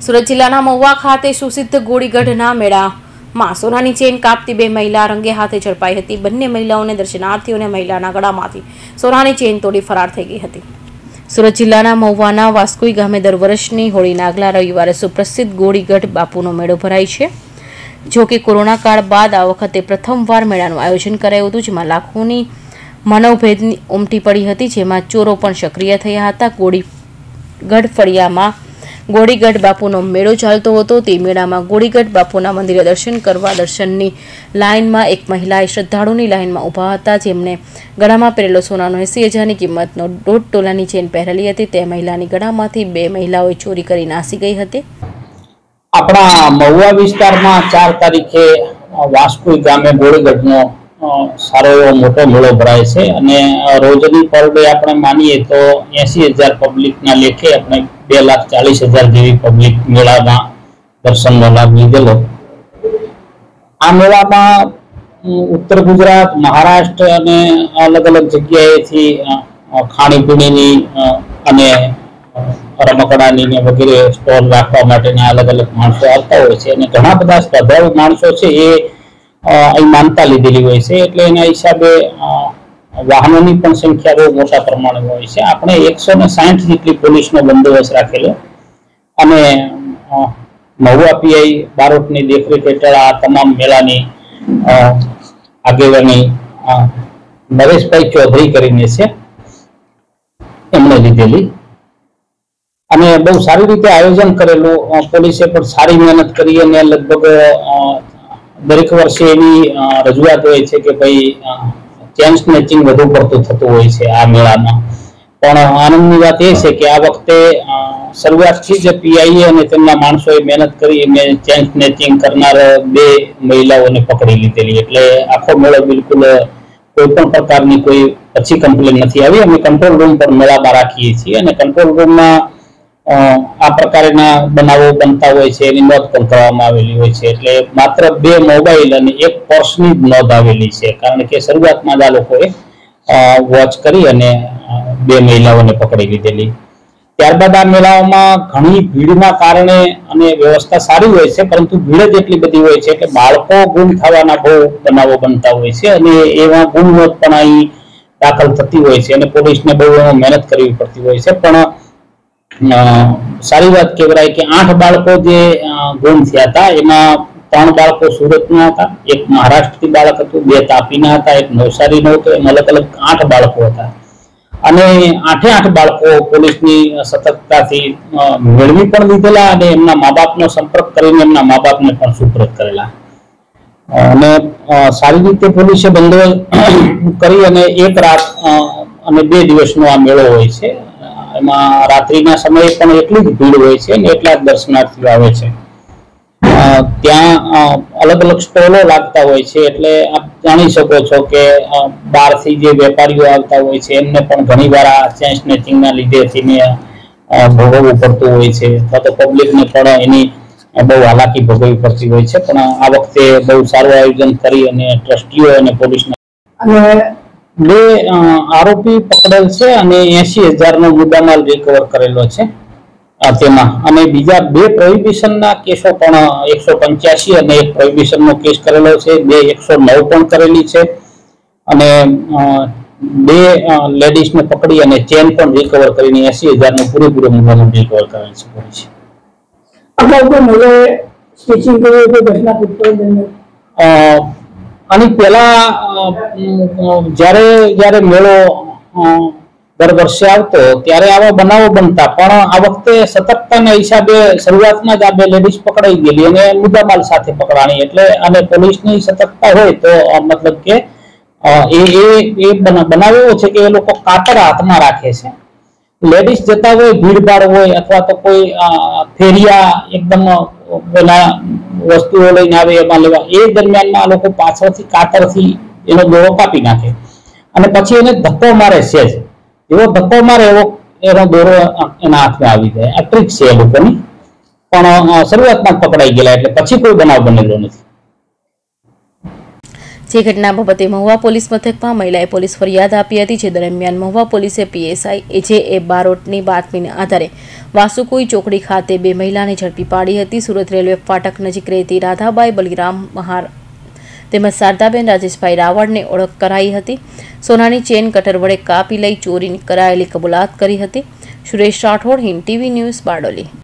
સુરત જિલ્લાના મહુવા ખાતે સુસિદ્ધ ગોળીગઢના મેળામાં સોનાની ચેન કાપતી બે મહિલા રંગે હાથે ઝડપાઈ હતી. બંને મહિલાઓને દર્શનાર્થીઓને મહિલાના ગળામાંથી સોનાની ચેન તોડી ફરાર થઈ ગઈ હતી. સુરત જિલ્લાના મહુવાના વાસ્કુઈ ગામે દર વર્ષની હોળીના આગલા રવિવારે સુપ્રસિદ્ધ ગોળીગઢ બાપુનો મેળો ભરાય છે. જો કે કોરોના કાળ બાદ આ વખતે પ્રથમવાર મેળાનું આયોજન કરાયું હતું, જેમાં લાખોની માનવભેદની ઉમટી પડી હતી, જેમાં ચોરો પણ સક્રિય થયા હતા. ગોળી ગઢ ફળિયામાં ગોળીગઢ બાપુનો મેળો ચાલતો હતો. તે મેળામાં ગોળીગઢ બાપુના મંદિરે દર્શન કરવા દર્શનની લાઇનમાં એક મહિલાએ શ્રદ્ધાળુની લાઇનમાં ઊભા હતા. જેમને ગળામાં પહેરેલો સોનાનો એસી હજારની કિંમતનો દોઢ તોલાની ચેન પહેરેલી હતી. તે મહિલાની ગળામાંથી બે મહિલાઓએ ચોરી કરી નાસી ગઈ હતી. આપણા મહુવા વિસ્તારમાં ચાર તારીખે વાસ્કુ ગામે ગોળીગઢનો સારો એવો મોટો મેળો ભરાય છે અને રોજની પર ડે આપણે માનીએ તો એસી હજાર પબ્લિકના લેખે આપણે બે લાખ ચાલીસ હજાર જેવી પબ્લિક મેળામાં દર્શનનો લાભ લીધેલો. આ મેળામાં ઉત્તર ગુજરાત, મહારાષ્ટ્ર અને અલગ અલગ જગ્યાએથી ખાણીપીણીની અને રમકડાની વગેરે સ્ટોલ રાખવા માટેના અલગ અલગ માણસો આવતા હોય છે અને ઘણા બધા સ્પર્ધાળુ માણસો છે એ અહીં માનતા લીધેલી હોય છે. એટલે એના હિસાબે વાહનોની પણ સંખ્યા બહુ મોટા પ્રમાણમાં હોય છે. આપણે એકસો ને સાઠ જેટલી પોલીસનો બંદોબસ્ત રાખેલો. અને મહુવા પીઆઈ બારોટની દેખરેખ હેઠળ આ તમામ મેળાની આગેવાની નરેશભાઈ ચૌધરી કરીને છે. એમણે લીધેલી. અને બહુ સારી રીતે આયોજન કરેલું. પોલીસે પણ સારી મહેનત કરી અને લગભગ દરેક વર્ષે એવી રજૂઆત હોય છે કે ભાઈ ચેન સ્નેચિંગ વધુ પડતું થતું હોય છે આ મેળામાં. પણ આનંદની વાત એ છે કે આ વખતે શરૂઆતથી જ પીઆઈએ અને તેમના માણસોએ મહેનત કરી અને ચેન સ્નેચિંગ કરનાર બે મહિલાઓને પકડી લીધેલી. એટલે આખો મેળો બિલકુલ કોઈ પણ પ્રકારની કોઈ, પછી કમ્પ્લેન નથી. આવી અમે કંટ્રોલ રૂમ પર મેળામાં રાખીએ છીએ અને કંટ્રોલ રૂમમાં આ પ્રકારના બનાવો બનતા હોય છે, એની નોંધ પણ કરવામાં આવેલી હોય છે. એટલે માત્ર બે મોબાઈલ અને એક પર્સની જ નોંધ આવેલી છે. કારણ કે શરૂઆતમાં જ આ લોકોએ વોચ કરી અને બે મહિલાઓને પકડી લીધેલી. ત્યારબાદ આ મેળાઓમાં ઘણી ભીડના કારણે અને વ્યવસ્થા સારી હોય છે, પરંતુ ભીડ જ એટલી બધી હોય છે કે બાળકો ગુમ થવાના બહુ બનાવો બનતા હોય છે અને એવા ગુમ નોંધ પણ અહીં દાખલ થતી હોય છે અને પોલીસને બહુ મહેનત કરવી પડતી હોય છે. પણ સારી વાત કહેવાય કે આઠ બાળકો જે ગુમ થયા હતા, એમાં ત્રણ બાળકો સુરતના હતા, એક મહારાષ્ટ્રથી બાળક હતું, બે તાપીના હતા, એક નવસારીનો હતો, એમ અલગ અલગ આઠ બાળકો હતા. અને આઠે આઠ બાળકો પોલીસની સતર્કતાથી મેળવી પણ લીધેલા અને એમના મા બાપનો સંપર્ક કરીને એમના મા બાપને પણ સુપ્રત કરેલા. અને સારી રીતે પોલીસે બંદોબસ્ત કરી અને એક રાત અને બે દિવસનો આ મેળો હોય છે. એમાં રાત્રિના સમયે પણ એટલી જ ભીડ હોય છે અને એટલા જ દર્શનાર્થીઓ આવે છે. ત્યાં અલગ અલગ સ્ટોલો લાગતા હોય છે એટલે આપ જાણી શકો છો કે બહારથી જે વેપારીઓ આવતા હોય છે એમને પણ ઘણીવાર આ ચેન સ્નેચિંગના લીધે થઈને અ, ભોગવવું પડતું હોય છે. અથવા તો પબ્લિકને પણ એની બહુ હાલાકી ભોગવવી પડતી હોય છે. પણ આ વખતે બહુ સારું આયોજન કરી અને ટ્રસ્ટીઓ અને પોલીસના અને બે આરોપી પકડેલ છે અને એસી હજારનો મુદ્દામાલ રિકવર કરેલો છે. તેમાં અને બીજા બે પ્રોહિબિશનના કેસો પણ એકસો પંચ્યાસી અને એક પ્રોહિબિશનનો કેસ કરેલો છે. બે એકસો નવ પણ કરેલી છે. અને બે લેડીઝને પકડી અને ચેન પણ રિકવર કરીને એસી હજારનો પૂરેપૂરો મુદ્દામાલ રિકવર કરેલ છે પોલીસે ઉપર મેળે સ્ટિચિંગ કર્યું હતું ઘટના પૂછપરછ દરમિયાન અ, આની પહેલા અ, ઉમ, જ્યારે જ્યારે મેળો દર વર્ષે આવતો ત્યારે આવા બનાવો બનતા. પણ આ વખતે સતર્કતાના હિસાબે શરૂઆતમાં જ આ બે લેડીઝ પકડાઈ ગયેલી અને મુદ્દામાલ સાથે પકડાણી. એટલે અને પોલીસની સતર્કતા હોય તો મતલબ કે એ એ એ બના- બનાવ એવો છે કે એ લોકો કાતર હાથમાં રાખે છે. લેડીઝ જતા હોય, ભીડભાડ હોય અથવા તો કોઈ ફેરિયા એકદમ પેલા વસ્તુઓ લઈને આવે એમાં લેવા, એ દરમિયાનમાં લોકો પાછળથી, કાતરથી એનો દોરો કાપી નાખે. અને પછી એને ધક્કો મારે સેજ એવો ધક્કો મારે એવો, એનો દોરો એના હાથમાં આવી જાય. આ ટ્રીક છે એ લોકોની. પણ શરૂઆતમાં પકડાઈ ગયેલા, એટલે પછી કોઈ બનાવ બનેલો નથી. જે ઘટના બાબતે મહુવા પોલીસ મથકમાં મહિલાએ પોલીસ ફરિયાદ આપી હતી, જે દરમિયાન મહુવા પોલીસે પીએસઆઈ એજે એ બારોટની બાતમીને આધારે વાસુકુઈ ચોકડી ખાતે બે મહિલાને ઝડપી પાડી હતી. સુરત રેલવે ફાટક નજીક રહેતી રાધાબાઈ બલિરામ મહાર તેમજ શારદાબેન રાજેશભાઈ રાવળને ઓળખ કરાઈ હતી. સોનાની ચેન કટર વડે કાપી લઈ ચોરી કરાયેલી કબૂલાત કરી હતી. Suresh Rathod, Hind TV news Bardoli.